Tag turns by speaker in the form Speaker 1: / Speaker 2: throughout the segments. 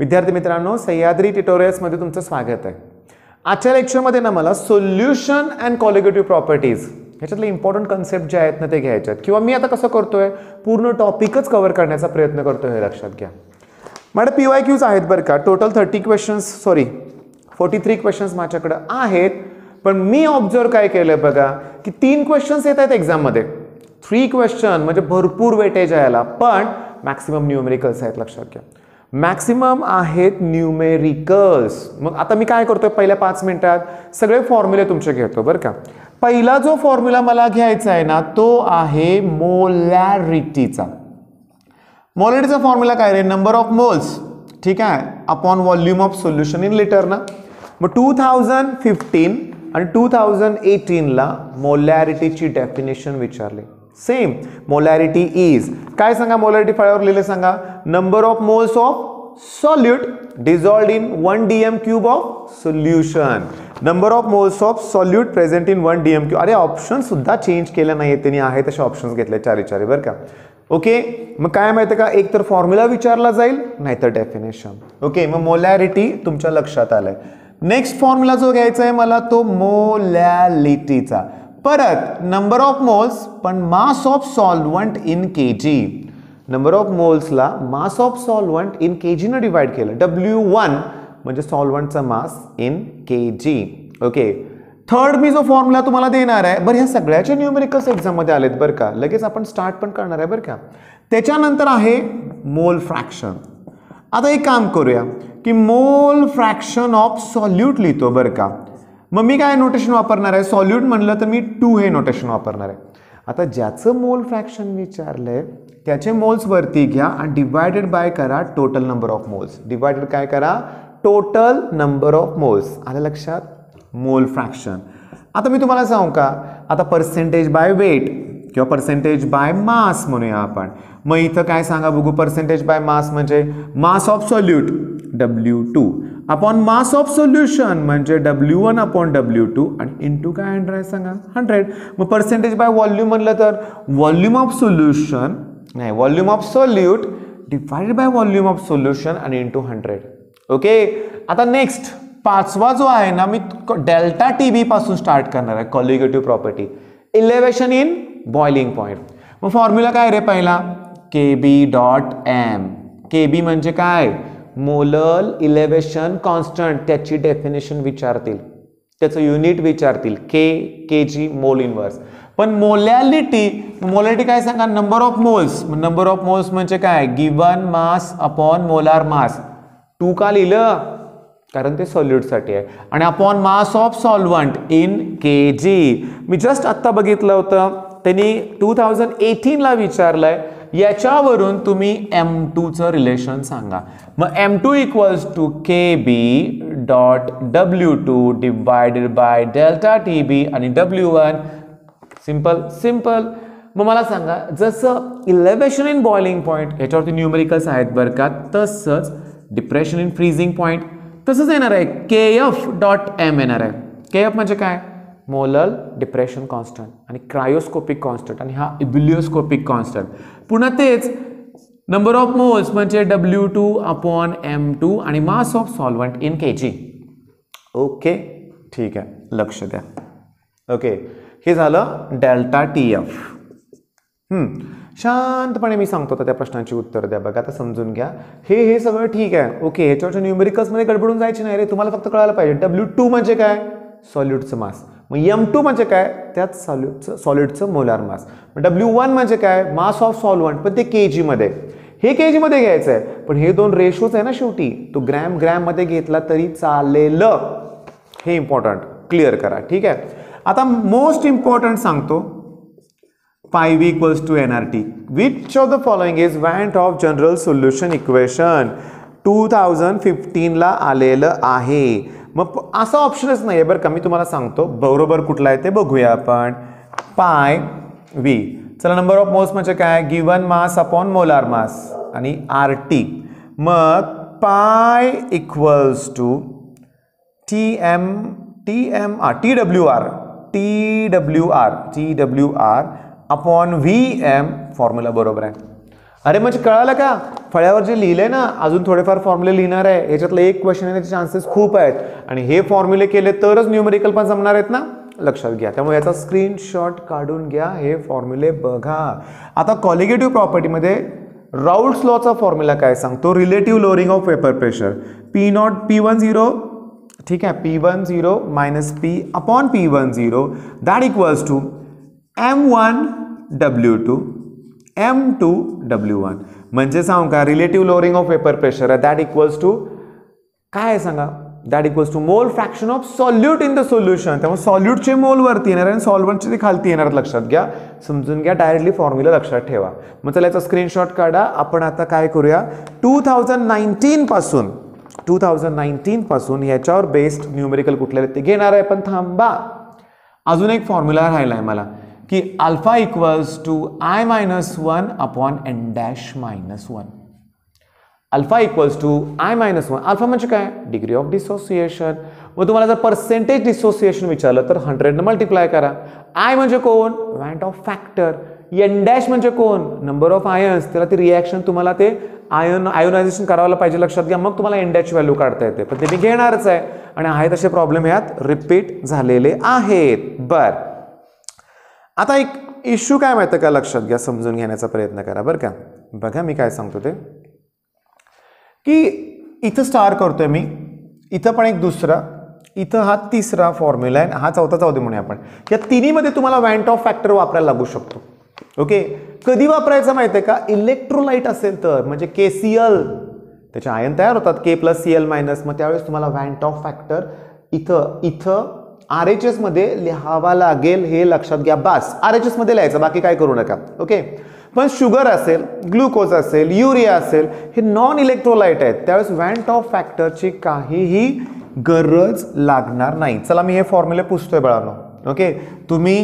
Speaker 1: विद्यार्थी मित्रांनो सह्याद्री ट्युटोरियल्समध्ये तुमचं स्वागत आहे. आजच्या लेक्चरमध्ये ना मला सोल्युशन अँड कॉलिगेटिव्ह प्रॉपर्टीज ह्याच्यातले इम्पॉर्टंट कन्सेप्ट जे आहेत ना ते घ्यायचे आहेत. किंवा मी आता कसं करतोय? पूर्ण टॉपिकच कव्हर करण्याचा प्रयत्न करतोय हे लक्षात घ्या. मॅडम पी वाय क्यूज आहेत बरं का. Total thirty questions sorry forty three questions माझ्याकडे आहेत. पण मी ऑब्झर्व काय केलं बघा की तीन क्वेश्चन्स येत आहेत एक्झाममध्ये थ्री क्वेश्चन म्हणजे भरपूर वेटेज आहे याला. पण मॅक्सिमम न्यूमेरिकल्स आहेत लक्षात घ्या. मॅक्सिमम आहेत न्यूमेरिकल्स मग आता मी काय करतोय पहिल्या पाच मिनिटात? सगळे फॉर्म्युले तुमचे घेतो बरं का? पहिला जो फॉर्म्युला मला घ्यायचा आहे ना तो आहे मोलॅरिटीचा मोलॅरिटीचा फॉर्म्युला काय रे? नंबर ऑफ मोल्स ठीक आहे? Upon volume of solution in litre ना? मग टू थाउजंड फिफ्टीन आणि टू थाउजंड एटीनला मोलॅरिटीची डेफिनेशन विचारली. सेम. मोलॅरिटी इज काय सांगा मोलॅरिटी फळ्यावर लिहिले सांगा? Number of moles of solute dissolved in one D M cube of solution number of moles of solute present in one D M cube अरे option सुद्धा चेंज केले नाही त्यांनी आहे तसे ऑप्शन्स घेतले चारी चारी बरं का? ओके मग काय माहिती का? एक तर फॉर्म्युला विचारला जाईल नाहीतर डेफिनेशन ओके मग मोलॅरिटी तुमच्या लक्षात आलंय. नेक्स्ट फॉर्म्युला जो घ्यायचा आहे मला तो मोलॅलिटीचा परत नंबर ऑफ मोल्स पण mass of solvent in K G number of मोल्सला mass of solvent in K जीनं divide केलं. डब्ल्यू वन म्हणजे सॉल्वंटचा mass in K G okay third मी जो फॉर्म्युला तुम्हाला देणार आहे बरं ह्या सगळ्याच्या न्यूमेरिकल्स एक्झाममध्ये आलेत बरं का. लगेच आपण स्टार्ट पण करणार आहे बरं का. त्याच्यानंतर आहे मोल फ्रॅक्शन आता एक काम करूया की मोल फ्रॅक्शन ऑफ सॉल्यूट लिहितो बरं का. मग मी काय नोटेशन वापरणार आहे? सॉल्यूट म्हणलं तर मी टू हे नोटेशन वापरणार आहे. आता ज्याचं मोल फ्रॅक्शन विचारलं आहे त्याचे मोल्स वरती घ्या आणि डिवायडेड बाय करा total number of moles divided काय करा? टोटल नंबर ऑफ मोल्स आलं लक्षात? मोल फ्रॅक्शन आता मी तुम्हाला सांगू का? आता पर्सेंटेज बाय वेट किंवा पर्सेंटेज बाय मास म्हणूया आपण. मग इथं काय सांगा बघू? पर्सेंटेज बाय मास म्हणजे mass of solute W two upon mass of solution W one upon W two आणि इंटू काय hundred hundred percentage by volume म्हणलं ऑफ़ सोल्युशन नाही volume of solute divided by volume of solution आणि into hundred okay आता next पाचवा जो आहे ना, मी डेल्टा टी बी पासून स्टार्ट करणार आहे colligative property elevation in boiling point मग फॉर्म्युला रे K B dot M K B म्हणजे काय? मोलल इलेव्हेशन कॉन्स्टंट त्याची डेफिनेशन विचारतील. त्याचं युनिट विचारतील. के के जी मोल इनवर्स पण मोलॅलिटी मोलॅलिटी काय सांगा? Number of moles number of moles म्हणजे काय? Given mass upon molar mass two का लिहिलं? कारण ते सॉल्यूटसाठी आहे. आणि upon mass of solvent in K G me just आत्ता बघितलं होतं. त्यांनी टू थाउजंड एटीनला विचारलं आहे याच्यावरून तुम्ही एम टूचं रिलेशन सांगा. मग M two equals to K B dot W two divided by delta T B आणि डब्ल्यू वन सिंपल सिंपल मग मला सांगा जसं इलेव्हेशन इन बॉइलिंग पॉईंट ह्याच्यावरती न्यूमेरिकल्स आहेत बरं का तसंच डिप्रेशन इन फ्रीझिंग पॉईंट तसंच येणार आहे. के एफ डॉट एम येणार आहे. के एफ म्हणजे काय? मोलल डिप्रेशन कॉन्स्टंट आणि क्रायोस्कोपिक कॉन्स्टंट आणि हा इबिलिओस्कोपिक कॉन्स्टंट. पुन्हा तेच नंबर ऑफ मोल्स म्हणजे W two upon M two आणि mass of solvent in K G okay ठीक आहे लक्ष द्या. ओके हे झालं डेल्टा टी एफ शांतपणे मी सांगतो त्या प्रश्नांची उत्तर द्या बघा आता समजून घ्या. हे हे सगळं ठीक आहे. ओके ह्याच्यावरच्या न्युमेरिकल्समध्ये गडबडून जायची नाही रे तुम्हाला फक्त कळायला पाहिजे. डब्ल्यू टू म्हणजे काय? सॉल्यूटचं मास मग एम टू म्हणजे काय? त्यात सॉल्यूटचं सॉलिडचं मोलार मास डब्ल्यू वन म्हणजे काय? मास ऑफ सॉल्वंट पण ते के जीमध्ये हे के जीमध्ये घ्यायचं आहे पण हे दोन रेशोच आहे ना शेवटी. तो ग्रॅम ग्रॅममध्ये घेतला तरी चालेल. हे इम्पॉर्टंट क्लिअर करा. ठीक आहे? आता मोस्ट इम्पॉर्टंट सांगतो. Five equals to N R T which of the following is van't Hoff general solution equation two thousand फिफ्टीनला आलेलं आहे. मग असा ऑप्शनच नाही आहे बरं का. मी तुम्हाला सांगतो बरोबर कुठला आहे ते बघूया आपण. पाय व्ही चला नंबर ऑफ मोल्स म्हणजे काय? Given mass upon molar mass आणि आर टी मग pi equals to T M T M R T W R T W R T W R upon V M formula बरोबर आहे. अरे म्हणजे कळालं का? फळ्यावर जे लिहिलं आहे ना अजून थोडेफार फॉर्म्युले लिहिणार आहे. याच्यातलं एक क्वेश्चन येण्याचे चान्सेस खूप आहेत. आणि हे फॉर्म्युले केले तरच न्यूमेरिकल पण जमणार आहेत ना? लक्षात घ्या. त्यामुळे याचा स्क्रीनशॉट काढून घ्या. हे फॉर्म्युले बघा. आता कॉलिगेटिव्ह प्रॉपर्टीमध्ये राऊल्स लॉचा फॉर्म्युला काय सांगतो? Relative lowering of vapour pressure P naught P one zero ठीक आहे? P one zero minus P upon P one zero that equals to M one W two M two W one म्हणजे सांग का relative lowering of vapour pressure आहे. That equals to काय आहे सांगा? That equals to mole fraction of solute in the solution त्यामुळे सॉल्यूटचे मोल वरती येणार आणि सॉल्वंटचे ते खालती येणार लक्षात घ्या. समजून घ्या डायरेक्टली फॉर्म्युला लक्षात ठेवा. मग चला याचा स्क्रीनशॉट काढा. आपण आता काय करूया? टू थाउजंड नाईन्टीनपासून टू थाउजंड नाईन्टीनपासून याच्यावर बेस्ड न्यूमेरिकल कुठले ते घेणार आहे? पण थांबा. अजून एक फॉर्म्युला राहिला आहे मला. की alpha equals to I minus one upon N dash minus one. Alpha equals to I minus one. Alpha म्हणजे काय? डिग्री ऑफ डिसोसिएशन मग तुम्हाला जर पर्सेंटेज डिसोसिएशन विचारलं तर हंड्रेडनं मल्टिप्लाय करा. आय म्हणजे कोण? Van't Hoff factor N dash म्हणजे कोण? नंबर ऑफ आयन्स त्याला ते रिॲक्शन तुम्हाला ते आयन आयोनायझेशन करायला पाहिजे लक्षात घ्या. मग तुम्हाला एन डॅच व्हॅल्यू काढता येते. पण ते मी घेणारच आहे. आणि आहे तसे प्रॉब्लेम यात रिपीट झालेले आहेत. बरं. आता एक इश्यू काय माहिती का? लक्षात घ्या समजून घेण्याचा प्रयत्न करा बरं का? बघा मी काय सांगतो ते. की इथं स्टार करतोय मी इथं पण एक दुसरा इथं हा तिसरा फॉर्म्युला आहे हा चौथा चौथे म्हणूया आपण. या तिन्हीमध्ये तुम्हाला वॅन्ट ऑफ फॅक्टर वापरायला लागू शकतो. ओके कधी वापरायचं माहिती आहे का? इलेक्ट्रोलाइट असेल तर म्हणजे के सी एल त्याचे आयन तयार होतात K plus C L minus मग त्यावेळेस तुम्हाला वॅन्ट ऑफ फॅक्टर इथं इथं आर एच एसमध्ये लिहावा लागेल हे लक्षात घ्या. बास. आर एच एसमध्ये लिहायचं. बाकी काय करू नका. ओके पण शुगर असेल ग्लुकोज असेल युरिया असेल हे नॉन इलेक्ट्रोलाइट आहेत. त्यावेळेस वॅन्ट ऑफ फॅक्टरची काहीही गरज लागणार नाही. चला मी हे फॉर्म्युले पुसतोय बळानो. ओके तुम्ही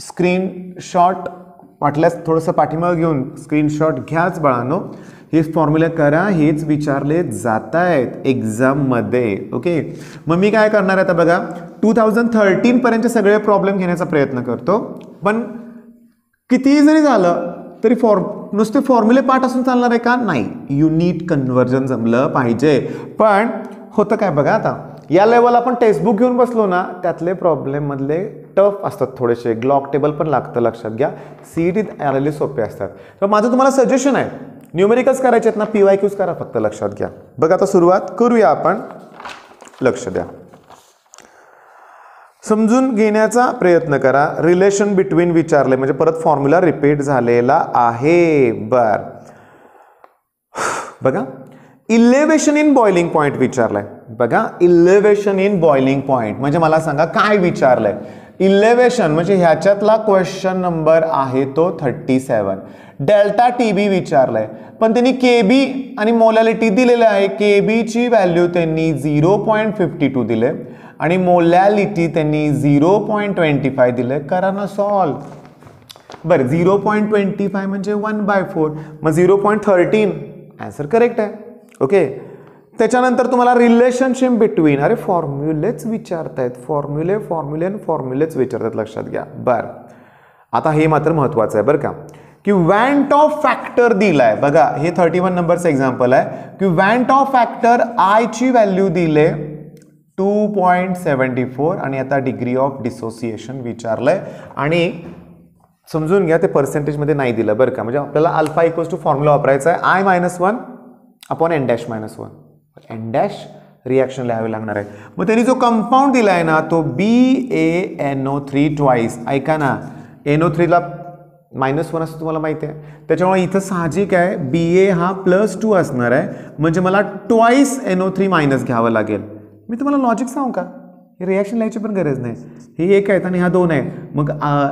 Speaker 1: स्क्रीनशॉट वाटल्यास थोडंसं पाठिंबा घेऊन स्क्रीनशॉट घ्याच बळानो. हेच फॉर्म्युला करा हेच विचारले जात आहेत एक्झाममध्ये ओके मग मी काय करणार आता बघा टू थाउजंड थर्टीनपर्यंतचे सगळे प्रॉब्लेम घेण्याचा प्रयत्न करतो पण कितीही जरी झालं तरी फॉर्म नुसते फॉर्म्युले पाठ असून चालणार आहे का? नाही. युनिट कन्व्हर्जन जमलं पाहिजे. पण होतं काय बघा आता या लेवल आपण टेक्स्टबुक घेऊन बसलो ना त्यातले प्रॉब्लेममधले टफ असतात थोडेसे. ग्लॉक टेबल पण लागतं लक्षात घ्या. सी टी आलेले सोपे असतात. तर माझं तुम्हाला सजेशन आहे न्यूमेरिकल्स करायचे आहेत ना पी वाय क्यूज करा फक्त लक्षात घ्या. बघा आता सुरुवात करूया आपण. लक्ष द्या. समजून घेण्याचा प्रयत्न करा. रिलेशन बिटवीन विचारले म्हणजे परत फॉर्म्युला रिपीट झालेला आहे. बर. बघा. इलेव्हेशन इन बॉइलिंग पॉईंट विचारलाय. बघा इलेव्हेशन इन बॉइलिंग पॉईंट म्हणजे मला सांगा काय विचारलंय? इलेव्हेशन म्हणजे ह्याच्यातला क्वेश्चन नंबर आहे तो thirty seven delta T B विचारलाय पण त्यांनी के बी आणि मोलॅलिटी दिलेलं आहे. के बीची व्हॅल्यू त्यांनी झिरो पॉईंट फिफ्टी टू दिले आणि मोलॅलिटी त्यांनी झिरो पॉईंट ट्वेंटी फाय दिले. करा ना सॉल्व. बरं झिरो पॉईंट ट्वेंटी फाय म्हणजे वन बाय फोर मग zero point thirteen answer correct आहे. ओके त्याच्यानंतर तुम्हाला रिलेशनशिप बिटवीन अरे फॉर्म्युलेच विचारतायत. फॉर्म्युले फॉर्म्युले आणि फॉर्म्युलेच विचारतात. लक्षात घ्या. बरं. आता हे मात्र महत्त्वाचं आहे बरं का. की वॅन्ट ऑफ फॅक्टर दिलाय बघा हे थर्टी वन नंबरचं एक्झाम्पल आहे. की वॅन्ट ऑफ फॅक्टर आयची व्हॅल्यू दिले टू पॉईंट सेवन्टी फोर आणि आता डिग्री ऑफ डिसोसिएशन विचारलंय. आणि समजून घ्या ते पर्सेंटेजमध्ये नाही दिलं बरं का. म्हणजे आपल्याला अल्फा इक्वल्स टू फॉर्म्युला वापरायचा आहे. I minus one upon N dash minus one N dash reaction लिहावे लागणार आहे. मग त्यांनी जो कंपाऊंड दिला आहे ना तो B A N O three twice ऐका ना. एन ओ थ्रीला मायनस वन असं तुम्हाला माहिती आहे. त्याच्यामुळे इथं साहजिक आहे बी ए हा प्लस टू असणार आहे. म्हणजे मला twice N O three minus घ्यावं लागेल. मी तुम्हाला लॉजिक सांगू का? हे रिॲक्शन लिहायची पण गरज नाही. हे एक आहे आणि हा दोन आहे मग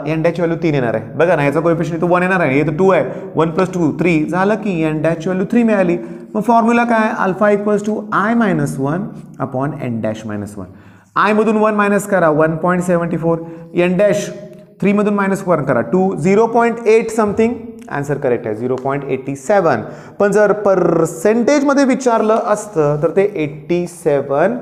Speaker 1: एन डॅच व्हॅल्यू तीन येणार आहे. बघा ना याचा कोएफिशियंट तो वन येणार आहे. हे तर टू आहे. वन प्लस टू थ्री झालं की एन डॅच व्हॅल्यू थ्री मिळाली. मग फॉर्म्युला काय alpha equals to I minus one upon N dash minus one आयमधून one minus करा. One point seventy four N dash थ्रीमधून minus one करा. Two zero point eight something answer correct आहे. Zero point eighty seven पण जर पर्सेंटेजमध्ये विचारलं असतं तर ते eighty सेवन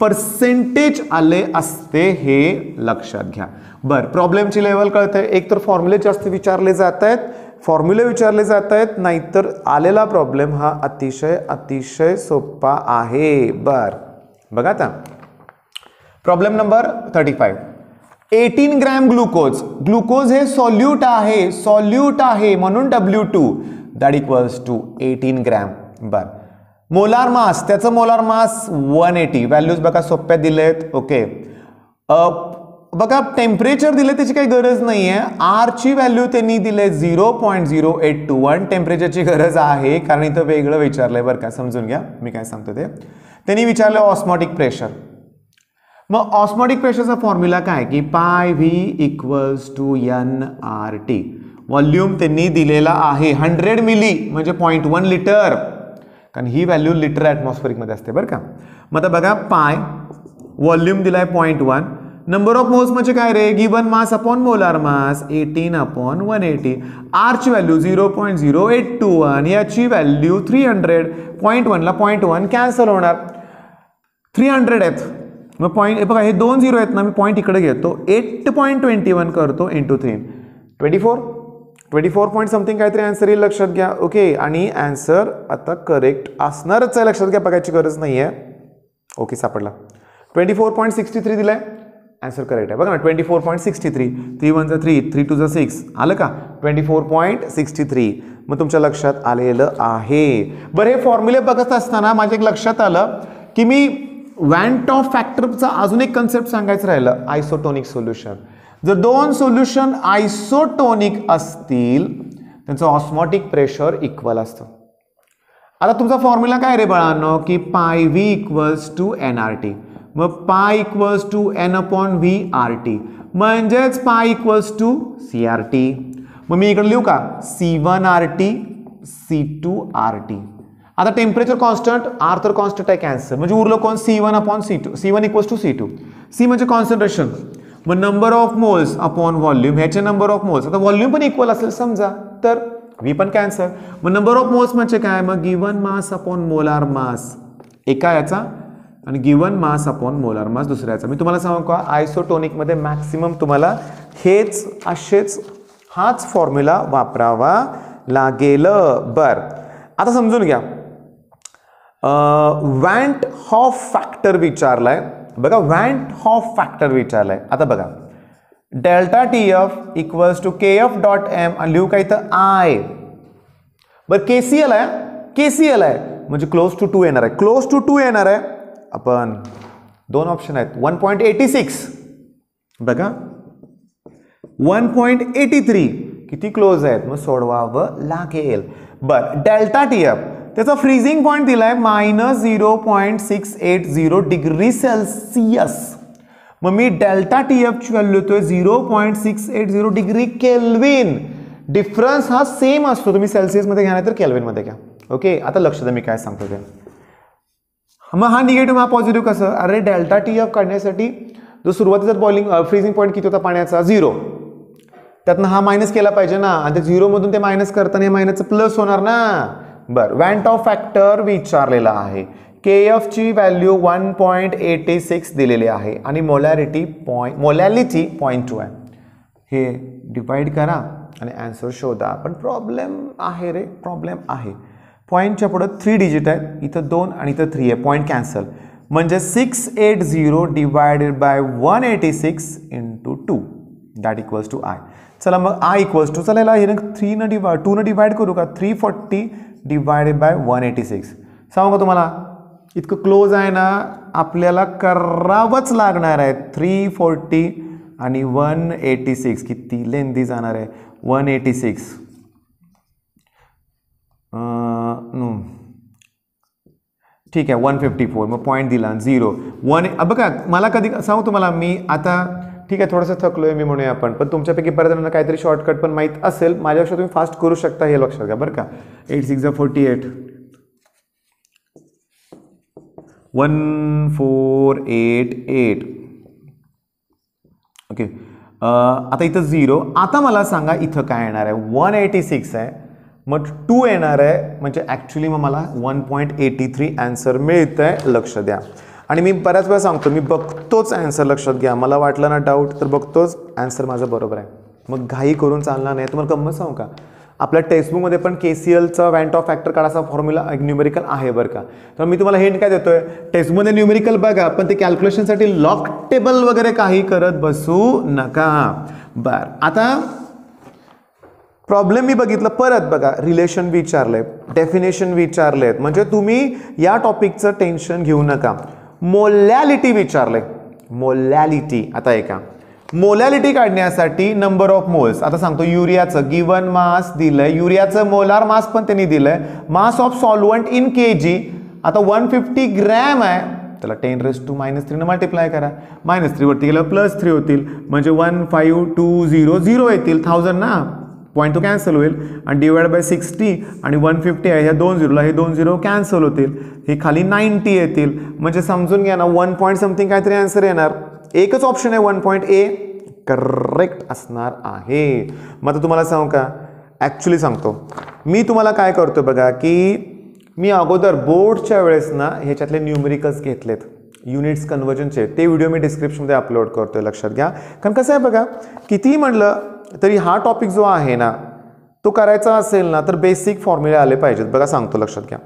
Speaker 1: percentage आले असते हे लक्षात घ्या. बरं प्रॉब्लेमची लेवल कळते एक तर फॉर्म्युले जास्त विचारले जात आहेत फॉर्म्युले विचारले जात आहेत नाहीतर आलेला प्रॉब्लेम हा अतिशय अतिशय सोपा आहे. बर. बघा आता. Problem number thirty five eighteen gram glucose. Glucose हे सॉल्यूट आहे सॉल्यूट आहे म्हणून W two that equals to eighteen gram बर. मोलार मास त्याचं molar mass one eighty values बघा सोप्या दिलेत. ओके बघा टेम्परेचर दिले त्याची काही गरज नाही आहे आरची व्हॅल्यू त्यांनी दिले zero point zero eight two one टेम्परेचरची गरज आहे कारण इथं वेगळं विचारलं आहे बरं का समजून घ्या. मी काय सांगतो ते? त्यांनी विचारलं ऑस्मॉटिक प्रेशर मग ऑस्मॉटिक प्रेशरचा फॉर्म्युला काय? की pi V equals to N R T volume त्यांनी दिलेला आहे. हंड्रेड मिली म्हणजे पॉईंट वन लिटर कारण ही व्हॅल्यू लिटर ॲटमॉस्फरिकमध्ये असते बरं का? मग आता बघा पाय व्हॉल्यूम दिलाय point one number of moles म्हणजे काय रे? Given mass upon molar mass eighteen upon one eighty आरची value zero point zero eight two one याची व्हॅल्यू थ्री हंड्रेड पॉईंट वनला पॉईंट वन कॅन्सल होणार. थ्री हंड्रेड आहेत मग point बघा हे दोन झिरो आहेत ना मी पॉईंट इकडे घेतो. एट पॉईंट ट्वेंटी वन करतो into three twenty four twenty four point something काहीतरी आन्सर येईल लक्षात घ्या. ओके आणि आन्सर आता करेक्ट असणारच आहे लक्षात घ्या बघायची गरज नाही आहे ओके सापडला. Twenty four point sixty three दिलाय. आन्सर करेक्ट आहे. बघा ना twenty four point sixty three three वनचं three three टूचं सिक्स आलं का? Twenty four point sixty three मग तुमच्या लक्षात आलेलं आहे. बरं हे फॉर्म्युले बघत असताना माझ्या एक लक्षात आलं की मी वॅन्ट ऑफ फॅक्टरचा अजून एक कन्सेप्ट सांगायचं राहिलं आयसोटोनिक सोल्युशन जर दोन सोल्युशन आयसोटोनिक असतील त्यांचं ऑस्मॉटिक प्रेशर इक्वल असतं. आता तुमचा फॉर्म्युला काय रे बाळांनो? की pi V equals to N R T मग pi equals to N upon V R T म्हणजेच pi equals to C R T मग मी इकडे लिहू का? C one R T C two R T आता टेम्परेचर कॉन्स्टंट आर तर constant आहे कॅन्सर म्हणजे उरलं कोण? C one upon C two C one equals to C two C म्हणजे कॉन्सन्ट्रेशन मग number of moles upon volume ह्याचे number of moles आता व्हॉल्यूम पण इक्वल असेल समजा. तर व्ही पण कॅन्सर मग नंबर ऑफ मोल्स म्हणजे काय? मग given mass upon molar mass एका याचा आणि given mass upon molar mass दुसऱ्याचा मी तुम्हाला सांगू का? आयसोटोनिकमध्ये मॅक्सिमम तुम्हाला हेच असेच हाच फॉर्म्युला वापरावा लागेल. बर. आता समजून घ्या. वँट हॉफ फॅक्टर विचारलाय बघा हॉफ फॅक्टर विचारलाय आता delta T F equals to K F dot M लिहू काय तर आय के सी एल आहे के सी एल म्हणजे क्लोज टू टू येणार आहे क्लोज टू टू येणार आहे आपण दोन ऑप्शन आहेत वन पॉईंट एटी सिक्स बघा वन एटी थ्री किती क्लोज आहेत मग सोडवावं लागेल बरं डेल्टा टी एफ़ त्याचा फ्रीजिंग पॉईंट दिलाय minus zero point six eight zero degree Celsius मग मी डेल्टा टी एफची व्हॅल्यू येतोय zero point six eight zero degree kelvin difference हा सेम असतो. तुम्ही सेल्सिअसमध्ये घ्या नाही तर केल्विनमध्ये घ्या. ओके आता लक्ष द्या मी काय सांगतो ते. मग हा निगेटिव्ह हा पॉझिटिव्ह कसं? अरे डेल्टा टी एफ काढण्यासाठी जो सुरुवातीचा बॉलिंग फ्रीजिंग पॉईंट किती होता पाण्याचा? झिरो त्यातनं हा मायनस केला पाहिजे ना. आणि त्या झिरोमधून ते मायनस करताना हे मायनसचं प्लस होणार ना. बरं. वॅन्ट ऑफ फॅक्टर विचारलेला आहे. K एफची value one point eighty six दिलेली आहे आणि molarity point molality point two आहे. हे डिवाईड करा आणि ॲन्सर शोधा. पण प्रॉब्लेम आहे रे प्रॉब्लेम आहे. पॉईंटच्या पुढं थ्री डिजिट आहेत. इथं दोन आणि इथं थ्री आहे. पॉईंट कॅन्सल म्हणजे six eight zero divided by one eighty six into two that equals to I चला मग आय इक्वल्स टू चला हे थ्रीनं न डिवाय टूनं न डिवाइड करू का? Three forty divided by one eighty six सांगू का तुम्हाला? इतकं क्लोज आहे ना आपल्याला करावंच लागणार आहे. थ्री फोर्टी आणि वन एटी सिक्स किती लेंदी जाणार आहे. वन एटी सिक्स ठीक आहे वन फिफ्टी फोर मग पॉईंट दिला झिरो वन बघा मला कधी सांगू तुम्हाला मी आता ठीक आहे थोडंसं थकलो आहे मी म्हणूया आपण. पण तुमच्यापैकी बऱ्याच जणांना काहीतरी शॉर्टकट पण माहीत असेल. माझ्यापेक्षा तुम्ही फास्ट करू शकता हे लक्षात घ्या बरं का. Eight six forty eight one four eight eight okay आता इथं झिरो आता मला सांगा इथं काय येणार आहे? वन एटी सिक्स आहे. मग टू येणार आहे. म्हणजे ॲक्च्युली मग मला one point eighty three answer मिळतं आहे लक्ष द्या. आणि मी बऱ्याच वेळा सांगतो मी बघतोच ॲन्सर लक्षात घ्या. मला वाटलं ना डाऊट तर बघतोच ॲन्सर माझा बरोबर आहे. मग घाई करून चालणार नाही. तुम्हाला गंमत सांगू का? आपल्या टेक्स्टबुकमध्ये पण के सी एलचा वॅन्ट ऑफ फॅक्टर काढायचा फॉर्म्युला न्यूमेरिकल आहे बरं का. तर मी तुम्हाला हिंट काय देतोय? टेक्स्टबुकमध्ये न्यूमेरिकल बघा पण ते कॅल्क्युलेशनसाठी लॉक टेबल वगैरे काही करत बसू नका. बर आता प्रॉब्लेम मी बघितलं परत बघा रिलेशन विचारले डेफिनेशन विचारलेत. म्हणजे तुम्ही या टॉपिकचं टेन्शन घेऊ नका. मोलॅलिटी विचारले. मोलॅलिटी आता ऐका. मोलॅलिटी काढण्यासाठी नंबर ऑफ मोल्स आता सांगतो युरियाचं गिवन मास दिलंय. युरियाचं मोलार मास पण त्यांनी दिलंय. Mass of solvent in K G आता वन फिफ्टी ग्रॅम आहे. त्याला टेन रेस टू मायनस थ्रीनं मल्टिप्लाय करा. मायनस थ्रीवरती गेलं प्लस थ्री होतील. म्हणजे one five two zero zero येतील. थाउजंड ना? पॉईंट तो कॅन्सल होईल. आणि डिवाइड बाय सिक्स्टी आणि वन फिफ्टी आहे. ह्या दोन झिरोला हे दोन झिरो कॅन्सल होतील. हे खाली नाईन्टी येतील. म्हणजे समजून घ्या ना वन पॉईंट समथिंग काहीतरी आन्सर येणार. एकच ऑप्शन आहे वन पॉईंट ए करेक्ट असणार आहे. मग आता तुम्हाला सांगू का? ॲक्च्युली सांगतो. मी तुम्हाला काय करतो बघा की मी अगोदर बोर्डच्या वेळेस ना ह्याच्यातले न्यूमेरिकल्स घेतलेत. युनिट्स कन्वर्जनचे ते व्हिडिओ मी डिस्क्रिप्शनमध्ये अपलोड करतोय लक्षात घ्या. कारण कसं आहे बघा कितीही म्हणलं तरी हा टॉपिक जो आहे ना तो करायचा असेल ना तर बेसिक फॉर्म्युले आले पाहिजेत. बघा सांगतो लक्षात घ्या.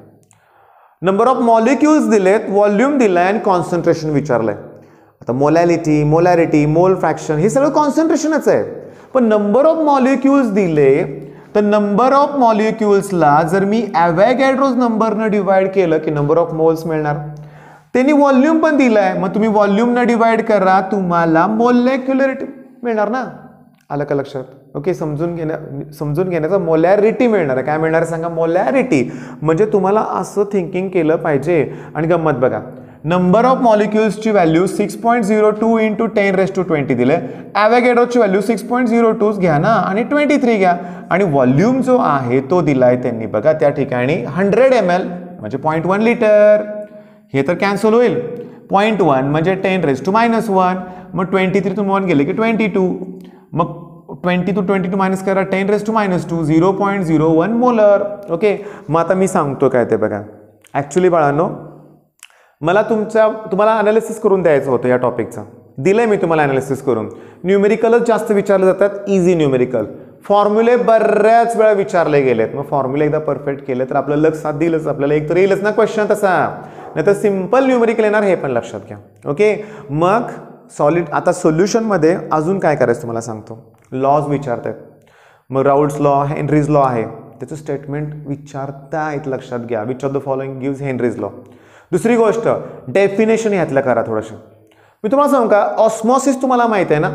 Speaker 1: नंबर ऑफ मॉलिक्युल्स दिलेत व्हॉल्यूम दिलाय आणि कॉन्सन्ट्रेशन विचारलंय. आता मोलॅलिटी मोलॅरिटी मोल फ्रॅक्शन हे सगळं कॉन्सन्ट्रेशनच आहे. पण नंबर ऑफ मॉलिक्युल्स दिले तर नंबर ऑफ मॉलिक्युल्सला जर मी ॲवॅगॅड्रोज नंबरनं डिवाइड केलं की नंबर ऑफ मोल्स मिळणार? त्यांनी व्हॉल्यूम पण दिलाय मग तुम्ही व्हॉल्यूमनं डिवाइड करा तुम्हाला मोलॅक्युलरिटी मिळणार ना? आलं का लक्षात? ओके समजून घेण्या समजून घेण्याचा मोलॅरिटी मिळणार आहे. काय मिळणार आहे सांगा? मोलॅरिटी म्हणजे तुम्हाला असं थिंकिंग केलं पाहिजे. आणि गंमत बघा. Number of मॉलिक्युल्सची value six point zero two into ten raise to twenty दिले ॲवेगेडोची व्हॅल्यू सिक्स पॉईंट झिरो टूच घ्या ना. आणि ट्वेंटी थ्री घ्या. आणि व्हॉल्यूम जो आहे तो दिला आहे त्यांनी. बघा त्या ठिकाणी हंड्रेड एम एल म्हणजे पॉईंट वन लिटर हे तर कॅन्सल होईल. पॉईंट वन म्हणजे ten raise to minus one मग ट्वेंटी थ्री तुम्ही वन गेले की ट्वेंटी टू मग twenty two twenty two minus करा ten raise to minus two zero point zero one molar okay मग आता मी सांगतो काय ते बघा. ॲक्च्युली बाळांनो मला तुमच्या तुम्हाला अनालिसिस करून द्यायचं होतं या टॉपिकचं दिलंय मी तुम्हाला अनालिसिस करून. न्यूमेरिकलच जास्त विचारले जातात इझी न्यूमेरिकल फॉर्म्युले बऱ्याच वेळा विचारले गेलेत. मग फॉर्म्युले एकदा परफेक्ट केले तर आपलं लक्ष साथ दिलंच आपल्याला एक तर येईलच ना क्वेश्चन तसा. नाही तर सिंपल न्यूमेरिकल येणार हे पण लक्षात घ्या. ओके मग सॉलिड आता सोल्युशनमध्ये अजून काय करायचं तुम्हाला सांगतो. लॉज विचारतात. मग राऊल्ड्स लॉ हेनरीज लॉ आहे. त्याचं स्टेटमेंट विचारता विचारतायत लक्षात घ्या. Which of the following gives Henry's law दुसरी गोष्ट डेफिनेशन ह्यातलं करा थोडंसं. मी तुम्हाला सांगू का? ऑस्मॉसिस तुम्हाला माहीत आहे ना?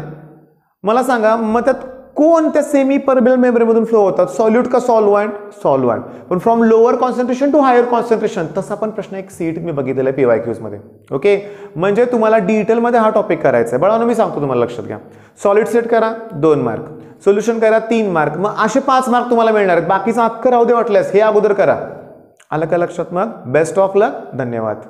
Speaker 1: मला सांगा मग त्यात कोणत्या सेमी परबेल मेमरीमधून फ्लो होतात? सॉल्यूट का सॉल्वंट सॉल्वंट पण from lower concentration to higher concentration तसा पण प्रश्न एक सीट मी बघितलेला आहे पी वाय क्यूजमध्ये ओके म्हणजे तुम्हाला डिटेलमध्ये हा टॉपिक करायचा आहे. बळा मी सांगतो तुम्हाला लक्षात घ्या. सॉलिड सेट करा दोन मार्क सोल्युशन करा तीन मार्क मग असे पाच मार्क तुम्हाला मिळणार आहेत. बाकीचं अख्खं राहू दे वाटल्यास हे अगोदर करा. आलं का लक्षात मग? बेस्ट ऑफ लक धन्यवाद.